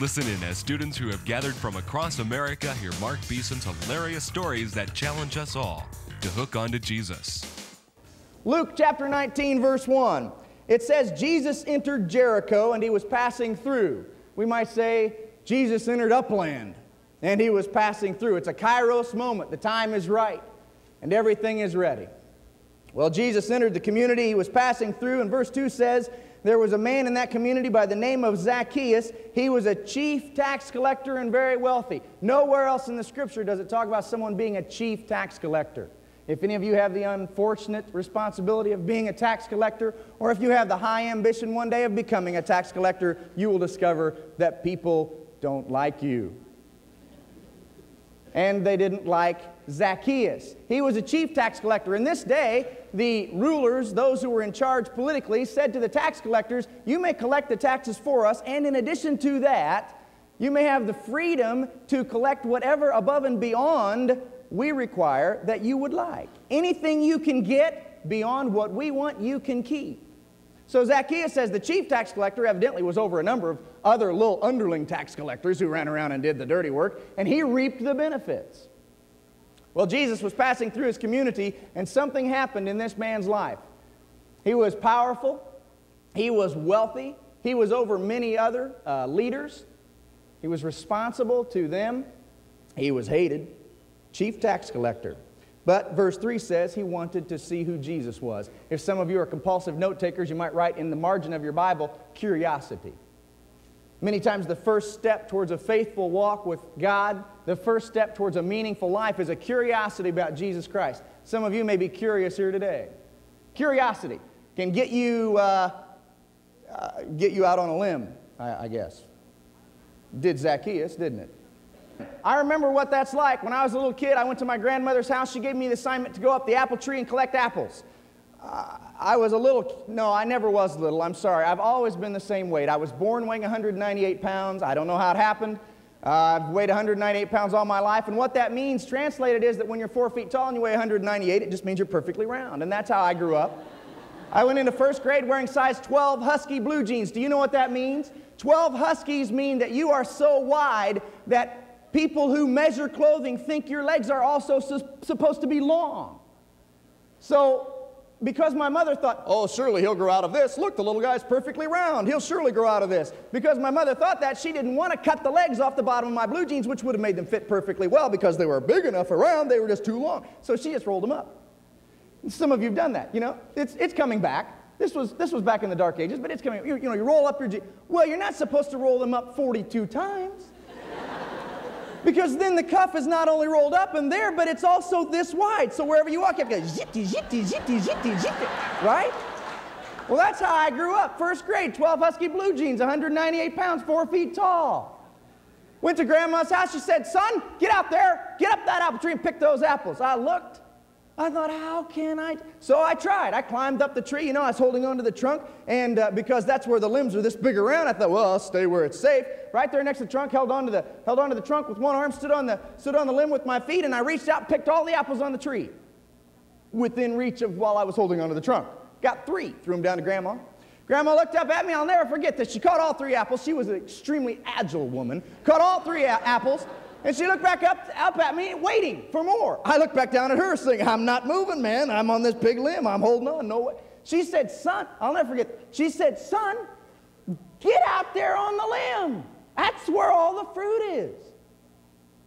Listen in as students who have gathered from across America hear Mark Beeson's hilarious stories that challenge us all to hook onto Jesus. Luke chapter 19, verse 1. It says, Jesus entered Jericho and he was passing through. We might say, Jesus entered upland and he was passing through. It's a kairos moment. The time is right and everything is ready. Well, Jesus entered the community he was passing through, and verse 2 says, There was a man in that community by the name of Zacchaeus. He was a chief tax collector and very wealthy. Nowhere else in the scripture does it talk about someone being a chief tax collector. If any of you have the unfortunate responsibility of being a tax collector, or if you have the high ambition one day of becoming a tax collector, you will discover that people don't like you. And they didn't like Zacchaeus. He was a chief tax collector. In this day, the rulers, those who were in charge politically, said to the tax collectors, You may collect the taxes for us, and in addition to that, you may have the freedom to collect whatever above and beyond we require that you would like. Anything you can get beyond what we want, you can keep. So Zacchaeus says the chief tax collector evidently was over a number of other little underling tax collectors who ran around and did the dirty work, and he reaped the benefits. Well, Jesus was passing through his community, and something happened in this man's life. He was powerful, he was wealthy, he was over many other uh, leaders, he was responsible to them, he was hated chief tax collector. But verse 3 says he wanted to see who Jesus was. If some of you are compulsive note takers, you might write in the margin of your Bible, curiosity. Many times, the first step towards a faithful walk with God, the first step towards a meaningful life, is a curiosity about Jesus Christ. Some of you may be curious here today. Curiosity can get you, uh, uh, get you out on a limb, I, I guess. Did Zacchaeus, didn't it? I remember what that's like. When I was a little kid, I went to my grandmother's house. She gave me the assignment to go up the apple tree and collect apples. I was a little, no, I never was little. I'm sorry. I've always been the same weight. I was born weighing 198 pounds. I don't know how it happened. Uh, I've weighed 198 pounds all my life. And what that means, translated, is that when you're four feet tall and you weigh 198, it just means you're perfectly round. And that's how I grew up. I went into first grade wearing size 12 Husky blue jeans. Do you know what that means? 12 Huskies mean that you are so wide that people who measure clothing think your legs are also su- supposed to be long. So, because my mother thought, oh, surely he'll grow out of this. Look, the little guy's perfectly round. He'll surely grow out of this. Because my mother thought that, she didn't want to cut the legs off the bottom of my blue jeans, which would have made them fit perfectly well because they were big enough around, they were just too long. So she just rolled them up. And some of you have done that, you know. It's, it's coming back. This was, this was back in the dark ages, but it's coming. You, you know, you roll up your jeans. Well, you're not supposed to roll them up 42 times. Because then the cuff is not only rolled up in there, but it's also this wide. So wherever you walk, you have to go zitty, zitty, zitty, zitty, zitty, right? Well, that's how I grew up. First grade, 12 Husky blue jeans, 198 pounds, four feet tall. Went to grandma's house. She said, Son, get out there, get up that apple tree and pick those apples. I looked. I thought, how can I? So I tried. I climbed up the tree. You know, I was holding onto the trunk, and uh, because that's where the limbs are this big around, I thought, well, I'll stay where it's safe. Right there next to the trunk, held onto the held onto the trunk with one arm, stood on the stood on the limb with my feet, and I reached out, picked all the apples on the tree, within reach of while I was holding onto the trunk. Got three, threw them down to Grandma. Grandma looked up at me. I'll never forget this. She caught all three apples. She was an extremely agile woman. Caught all three apples and she looked back up, up at me, waiting for more. I looked back down at her, saying, I'm not moving, man. I'm on this big limb. I'm holding on. No way. She said, Son, I'll never forget. She said, Son, get out there on the limb. That's where all the fruit is.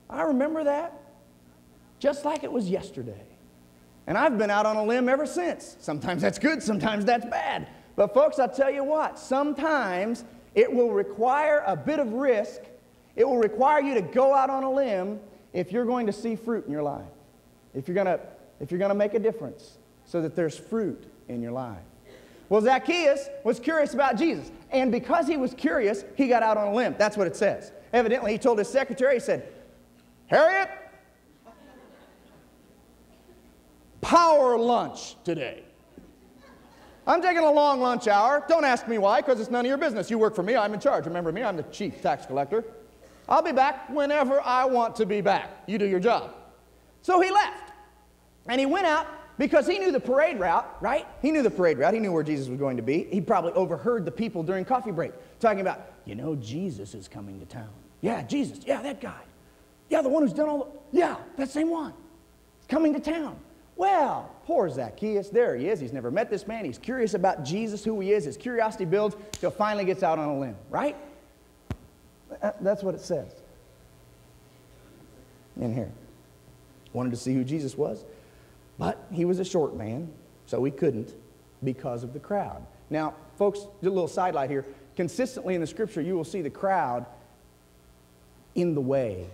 I remember that just like it was yesterday. And I've been out on a limb ever since. Sometimes that's good, sometimes that's bad. But, folks, I'll tell you what, sometimes it will require a bit of risk it will require you to go out on a limb if you're going to see fruit in your life, if you're going to, if you're going to make a difference so that there's fruit in your life. Well, Zacchaeus was curious about Jesus, and because he was curious, he got out on a limb. That's what it says. Evidently, he told his secretary, he said, Harriet, power lunch today. I'm taking a long lunch hour. Don't ask me why, because it's none of your business. You work for me, I'm in charge. Remember me, I'm the chief tax collector. I'll be back whenever I want to be back. You do your job. So he left. And he went out Because he knew the parade route, right? He knew the parade route. He knew where Jesus was going to be. He probably overheard the people during coffee break talking about, you know, Jesus is coming to town. Yeah, Jesus. Yeah, that guy. Yeah, the one who's done all the, yeah, that same one. Coming to town. Well, poor Zacchaeus, there he is. He's never met this man. He's curious about Jesus, who he is. His curiosity builds till finally gets out on a limb, right? That's what it says in here. Wanted to see who Jesus was, but he was a short man, so he couldn't because of the crowd. Now, folks, a little sidelight here. Consistently in the scripture, you will see the crowd in the way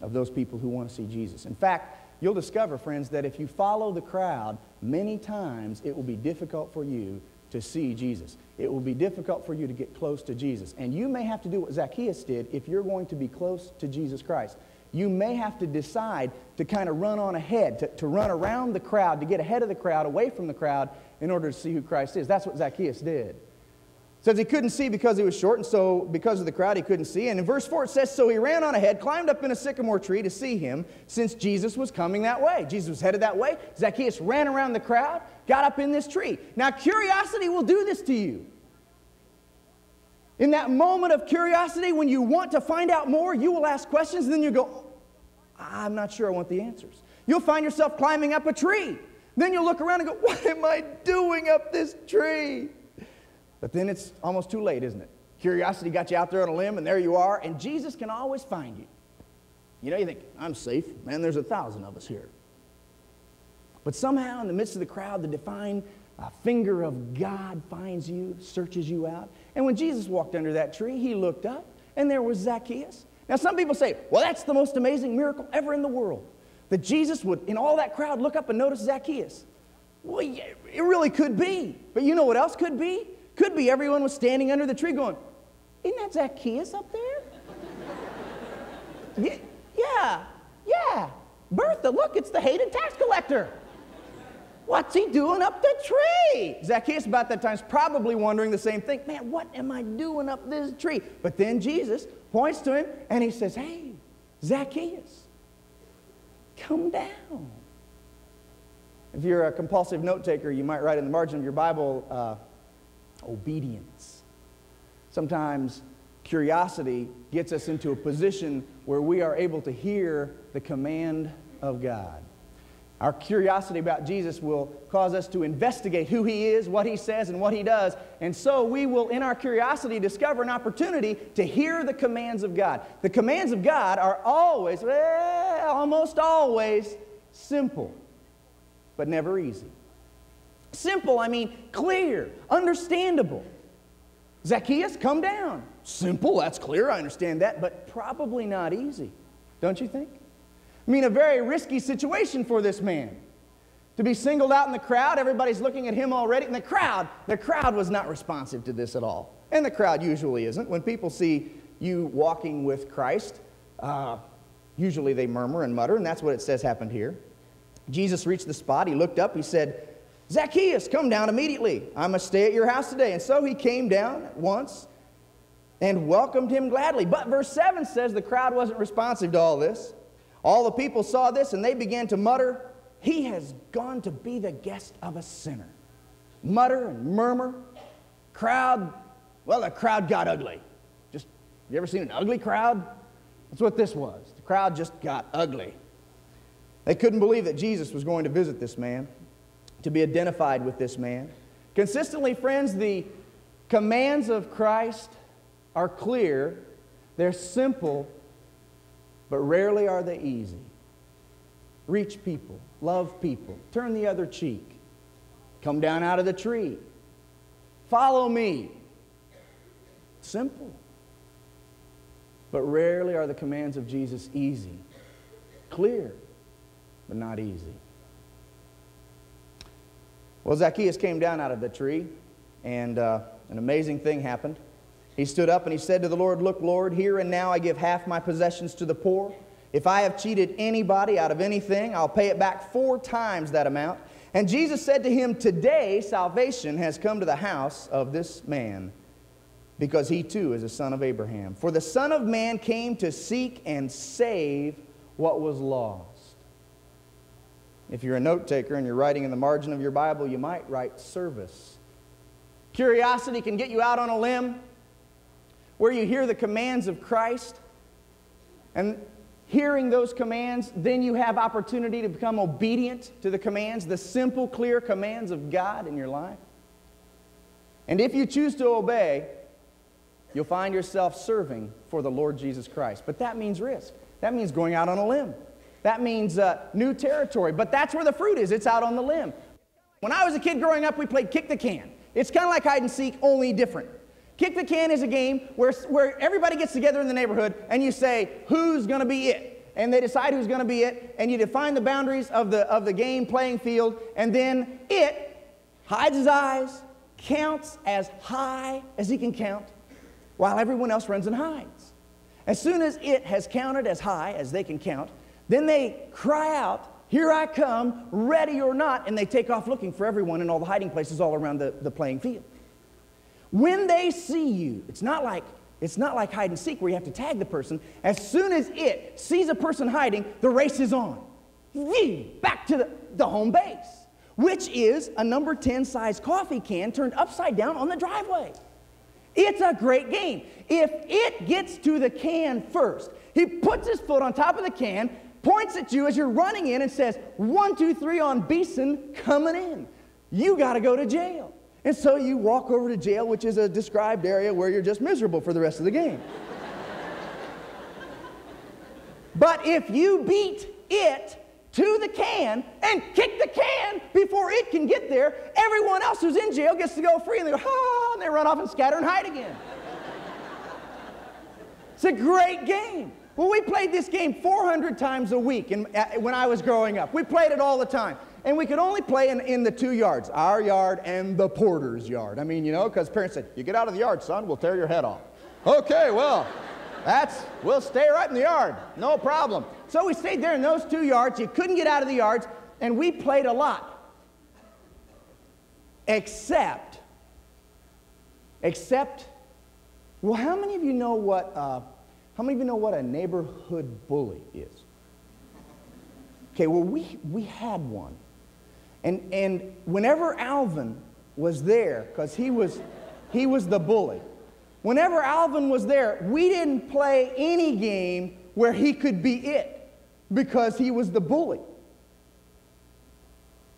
of those people who want to see Jesus. In fact, you'll discover, friends, that if you follow the crowd, many times it will be difficult for you to see Jesus. It will be difficult for you to get close to Jesus. And you may have to do what Zacchaeus did if you're going to be close to Jesus Christ. You may have to decide to kind of run on ahead, to, to run around the crowd, to get ahead of the crowd, away from the crowd, in order to see who Christ is. That's what Zacchaeus did says he couldn't see because he was short, and so because of the crowd he couldn't see. And in verse 4 it says, So he ran on ahead, climbed up in a sycamore tree to see him, since Jesus was coming that way. Jesus was headed that way. Zacchaeus ran around the crowd, got up in this tree. Now, curiosity will do this to you. In that moment of curiosity, when you want to find out more, you will ask questions, and then you go, I'm not sure I want the answers. You'll find yourself climbing up a tree. Then you'll look around and go, What am I doing up this tree? But then it's almost too late, isn't it? Curiosity got you out there on a limb, and there you are, and Jesus can always find you. You know, you think, I'm safe. Man, there's a thousand of us here. But somehow, in the midst of the crowd, the divine uh, finger of God finds you, searches you out. And when Jesus walked under that tree, he looked up, and there was Zacchaeus. Now, some people say, well, that's the most amazing miracle ever in the world. That Jesus would, in all that crowd, look up and notice Zacchaeus. Well, yeah, it really could be. But you know what else could be? Could be everyone was standing under the tree going, Isn't that Zacchaeus up there? yeah, yeah. Bertha, look, it's the hated tax collector. What's he doing up the tree? Zacchaeus, about that time, is probably wondering the same thing. Man, what am I doing up this tree? But then Jesus points to him and he says, Hey, Zacchaeus, come down. If you're a compulsive note taker, you might write in the margin of your Bible, uh, obedience. Sometimes curiosity gets us into a position where we are able to hear the command of God. Our curiosity about Jesus will cause us to investigate who he is, what he says, and what he does. And so we will, in our curiosity, discover an opportunity to hear the commands of God. The commands of God are always, well, almost always, simple, but never easy. Simple, I mean clear, understandable. Zacchaeus, come down. Simple, that's clear, I understand that, but probably not easy, don't you think? I mean, a very risky situation for this man. To be singled out in the crowd, everybody's looking at him already, and the crowd, the crowd was not responsive to this at all. And the crowd usually isn't. When people see you walking with Christ, uh, usually they murmur and mutter, and that's what it says happened here. Jesus reached the spot, he looked up, he said, Zacchaeus, come down immediately. I must stay at your house today. And so he came down at once and welcomed him gladly. But verse 7 says the crowd wasn't responsive to all this. All the people saw this and they began to mutter, He has gone to be the guest of a sinner. Mutter and murmur. Crowd, well, the crowd got ugly. Just, you ever seen an ugly crowd? That's what this was. The crowd just got ugly. They couldn't believe that Jesus was going to visit this man to be identified with this man. Consistently, friends, the commands of Christ are clear, they're simple, but rarely are they easy. Reach people, love people, turn the other cheek, come down out of the tree, follow me. Simple. But rarely are the commands of Jesus easy, clear, but not easy. Well, Zacchaeus came down out of the tree, and uh, an amazing thing happened. He stood up and he said to the Lord, Look, Lord, here and now I give half my possessions to the poor. If I have cheated anybody out of anything, I'll pay it back four times that amount. And Jesus said to him, Today salvation has come to the house of this man, because he too is a son of Abraham. For the Son of Man came to seek and save what was lost. If you're a note taker and you're writing in the margin of your Bible, you might write service. Curiosity can get you out on a limb where you hear the commands of Christ. And hearing those commands, then you have opportunity to become obedient to the commands, the simple, clear commands of God in your life. And if you choose to obey, you'll find yourself serving for the Lord Jesus Christ. But that means risk. That means going out on a limb. That means uh, new territory. But that's where the fruit is. It's out on the limb. When I was a kid growing up, we played kick the can. It's kind of like hide and seek, only different. Kick the can is a game where, where everybody gets together in the neighborhood and you say, who's going to be it? And they decide who's going to be it, and you define the boundaries of the, of the game playing field, and then it hides his eyes, counts as high as he can count, while everyone else runs and hides. As soon as it has counted as high as they can count, then they cry out, Here I come, ready or not, and they take off looking for everyone in all the hiding places all around the, the playing field. When they see you, it's not like it's not like hide and seek where you have to tag the person. As soon as it sees a person hiding, the race is on. Back to the, the home base, which is a number 10 size coffee can turned upside down on the driveway. It's a great game. If it gets to the can first, he puts his foot on top of the can, points at you as you're running in, and says, One, two, three on Beeson coming in. You got to go to jail. And so you walk over to jail, which is a described area where you're just miserable for the rest of the game. but if you beat it to the can and kick the can before it can get there, everyone else who's in jail gets to go free and they go, ah, and they run off and scatter and hide again. it's a great game. Well, we played this game 400 times a week in, when I was growing up. We played it all the time and we could only play in, in the two yards, our yard and the Porter's yard. I mean, you know, because parents said, you get out of the yard, son, we'll tear your head off. Okay, well, that's, we'll stay right in the yard, no problem. So we stayed there in those two yards. You couldn't get out of the yards, and we played a lot. Except, except, well, how many of you know what, uh, how many of you know what a neighborhood bully is? Okay, well, we, we had one. And, and whenever Alvin was there, because he was, he was the bully, whenever Alvin was there, we didn't play any game where he could be it because he was the bully.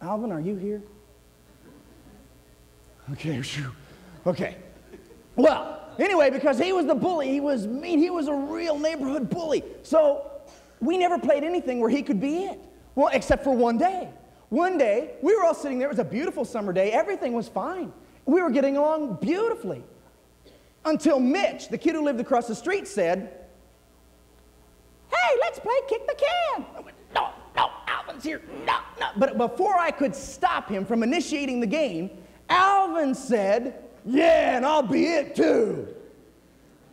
Alvin, are you here? Okay, okay. Well, anyway, because he was the bully, he was mean, he was a real neighborhood bully. So we never played anything where he could be it. Well, except for one day. One day, we were all sitting there. It was a beautiful summer day. Everything was fine. We were getting along beautifully. Until Mitch, the kid who lived across the street, said, Hey, let's play kick the can. Went, no, no, Alvin's here. No, no. But before I could stop him from initiating the game, Alvin said, Yeah, and I'll be it too.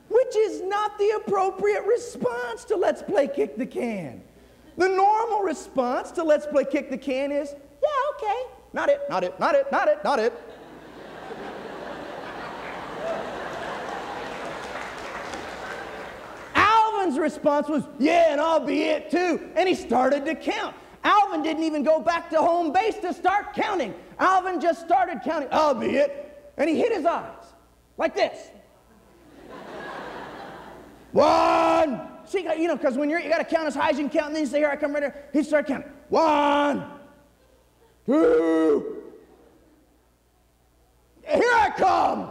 Which is not the appropriate response to let's play kick the can. The normal response to let's play kick the can is, yeah, okay. Not it, not it, not it, not it, not it. Alvin's response was, yeah, and I'll be it too. And he started to count. Alvin didn't even go back to home base to start counting. Alvin just started counting, I'll be it. And he hit his eyes like this. One, See, you know, because when you're, you got to count as high as you can count, and then you say, here, I come right here. He started counting. One, two, here I come.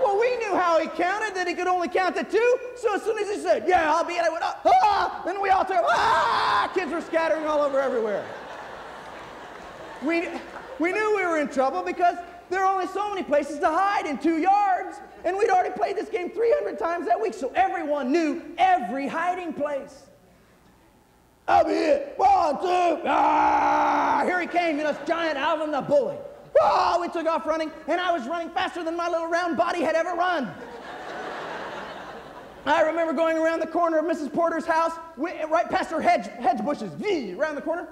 well, we knew how he counted, that he could only count to two. So as soon as he said, yeah, I'll be it, I went, ah, then we all turned, ah, kids were scattering all over everywhere. We, we knew we were in trouble because there are only so many places to hide in two yards. And we'd already played this game 300 times that week, so everyone knew every hiding place. I'll be it. One, two, ah! Here he came, you know, giant Alvin the bully. Oh, we took off running, and I was running faster than my little round body had ever run. I remember going around the corner of Mrs. Porter's house, right past her hedge, hedge bushes, around the corner.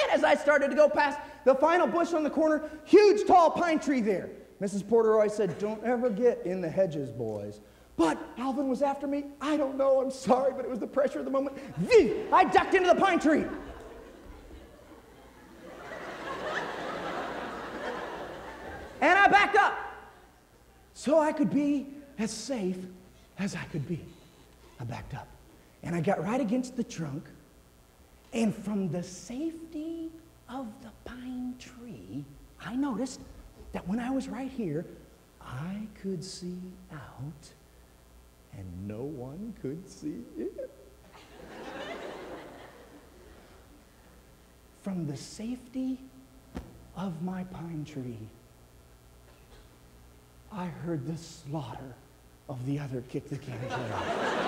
And as I started to go past the final bush on the corner, huge tall pine tree there. Mrs. Porter always said, Don't ever get in the hedges, boys. But Alvin was after me. I don't know. I'm sorry, but it was the pressure of the moment. V, I ducked into the pine tree. and I backed up so I could be as safe as I could be. I backed up and I got right against the trunk. And from the safety of the pine tree, I noticed that when I was right here, I could see out and no one could see it. From the safety of my pine tree, I heard the slaughter of the other kick the can player.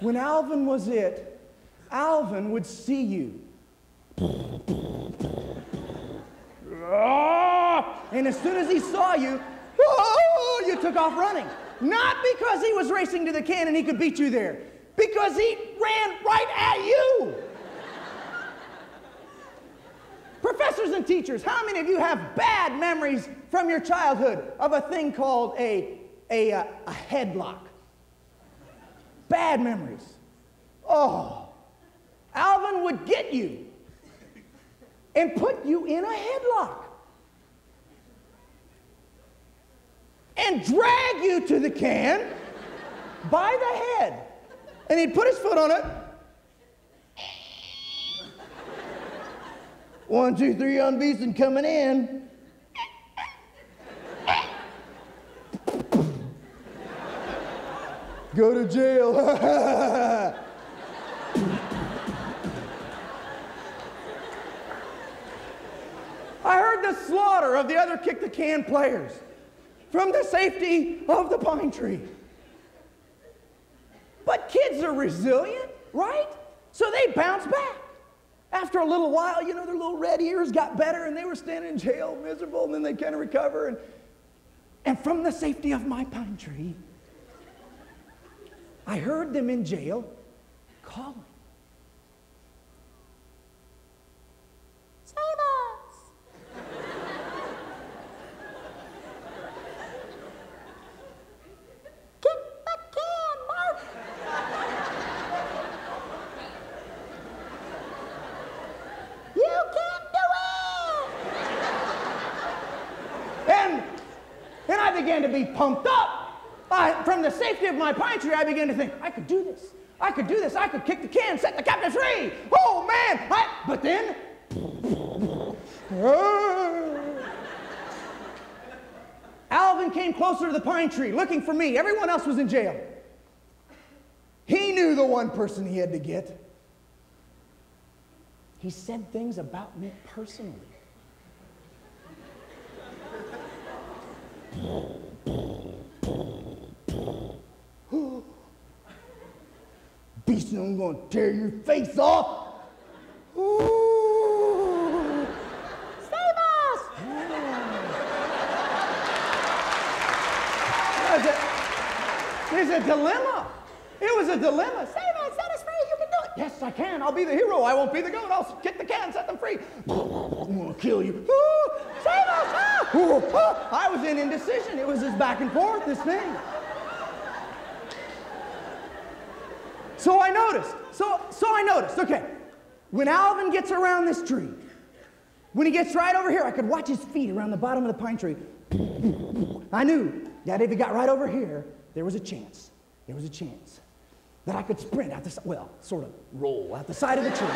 when Alvin was it, Alvin would see you. And as soon as he saw you, oh, you took off running. Not because he was racing to the can and he could beat you there, because he ran right at you. Professors and teachers, how many of you have bad memories from your childhood of a thing called a, a, uh, a headlock? Bad memories. Oh, Alvin would get you and put you in a headlock and drag you to the can by the head. And he'd put his foot on it. One, two, three on Beeson coming in. Go to jail. the slaughter of the other kick the can players from the safety of the pine tree. But kids are resilient, right? So they bounce back. After a little while, you know, their little red ears got better and they were standing in jail miserable and then they kind of recover. And, and from the safety of my pine tree, I heard them in jail calling. Save us! Kick the can, Mark! You can do it! And, and I began to be pumped up. I, from the safety of my pine tree, I began to think, I could do this. I could do this. I could kick the can, set the captain free. Oh, man. I, but then, Alvin came closer to the pine tree looking for me. Everyone else was in jail. He knew the one person he had to get. He said things about me personally. Beast, I'm gonna tear your face off. Ooh. Save us! There's a, there's a dilemma. It was a dilemma. Save us, set us free. You can do it. Yes, I can. I'll be the hero. I won't be the goat. I'll kick the can, set them free. I'm gonna kill you. Ooh, save us! I was in indecision. It was this back and forth, this thing. So I noticed. So, so I noticed. Okay, when Alvin gets around this tree, when he gets right over here, I could watch his feet around the bottom of the pine tree. I knew that if he got right over here, there was a chance. There was a chance that I could sprint out the side, well, sort of roll out the side of the tree.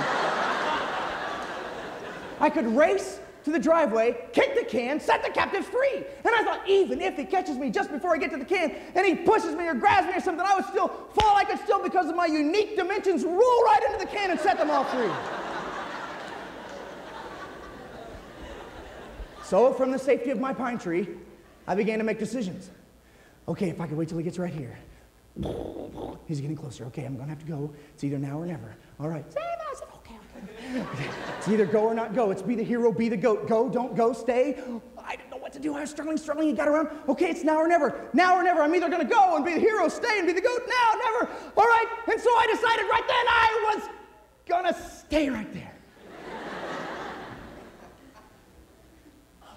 I could race to the driveway, kick the can, set the captive free. And I thought, even if he catches me just before I get to the can and he pushes me or grabs me or something, I would still fall. I could still, because of my unique dimensions, roll right into the can and set them all free. so, from the safety of my pine tree, I began to make decisions. Okay, if I could wait till he gets right here. He's getting closer. Okay, I'm gonna have to go. It's either now or never. All right. Save us. Okay, okay. okay. It's either go or not go. It's be the hero, be the goat. Go, don't go, stay. I didn't know what to do. I was struggling, struggling. You got around. Okay, it's now or never. Now or never. I'm either gonna go and be the hero, stay and be the goat. Now, never. All right. And so I decided right then I was gonna stay right there.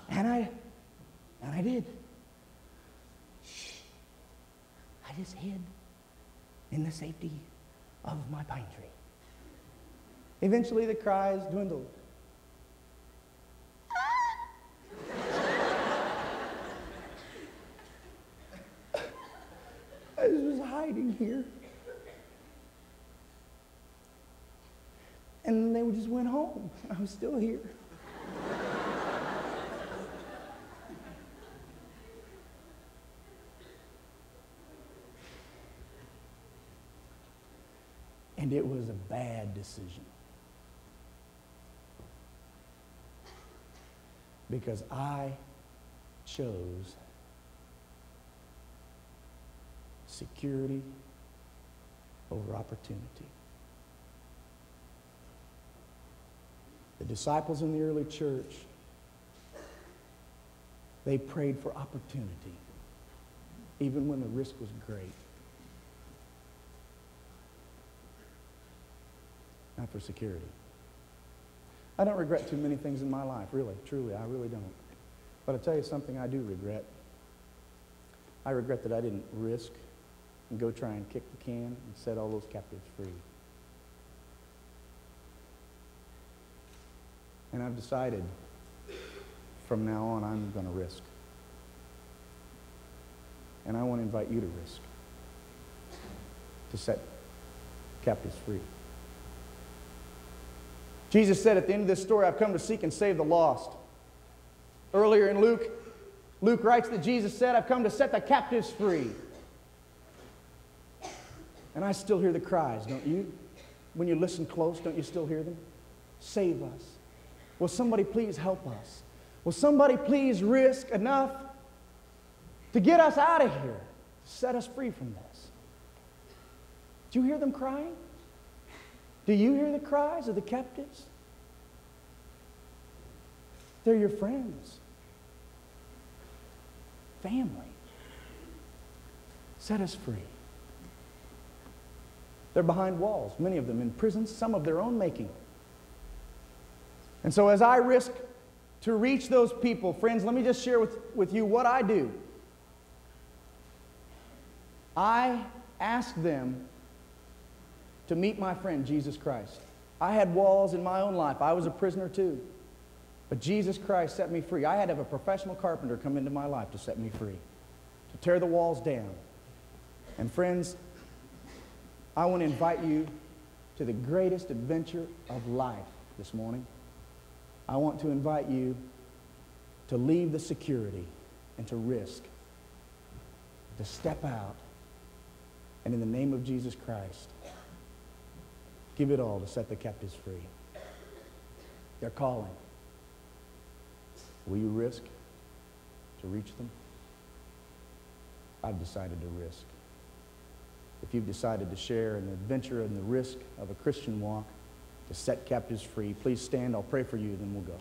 and I, and I did. Shh. I just hid in the safety of my pine tree. Eventually, the cries dwindled. I was hiding here. And they just went home. I was still here. and it was a bad decision. Because I chose security over opportunity. The disciples in the early church, they prayed for opportunity, even when the risk was great. Not for security. I don't regret too many things in my life, really, truly, I really don't. But I'll tell you something I do regret. I regret that I didn't risk and go try and kick the can and set all those captives free. And I've decided from now on I'm going to risk. And I want to invite you to risk, to set captives free. Jesus said at the end of this story, I've come to seek and save the lost. Earlier in Luke, Luke writes that Jesus said, I've come to set the captives free. And I still hear the cries, don't you? When you listen close, don't you still hear them? Save us. Will somebody please help us? Will somebody please risk enough to get us out of here, to set us free from this? Do you hear them crying? Do you hear the cries of the captives? They're your friends, family. Set us free. They're behind walls, many of them in prisons, some of their own making. And so, as I risk to reach those people, friends, let me just share with, with you what I do. I ask them to meet my friend, Jesus Christ. I had walls in my own life, I was a prisoner too. But Jesus Christ set me free. I had to have a professional carpenter come into my life to set me free, to tear the walls down. And, friends, I want to invite you to the greatest adventure of life this morning. I want to invite you to leave the security and to risk, to step out, and in the name of Jesus Christ, give it all to set the captives free. They're calling. Will you risk to reach them? I've decided to risk. If you've decided to share the adventure and the risk of a Christian walk, to set captives free, please stand. I'll pray for you, then we'll go.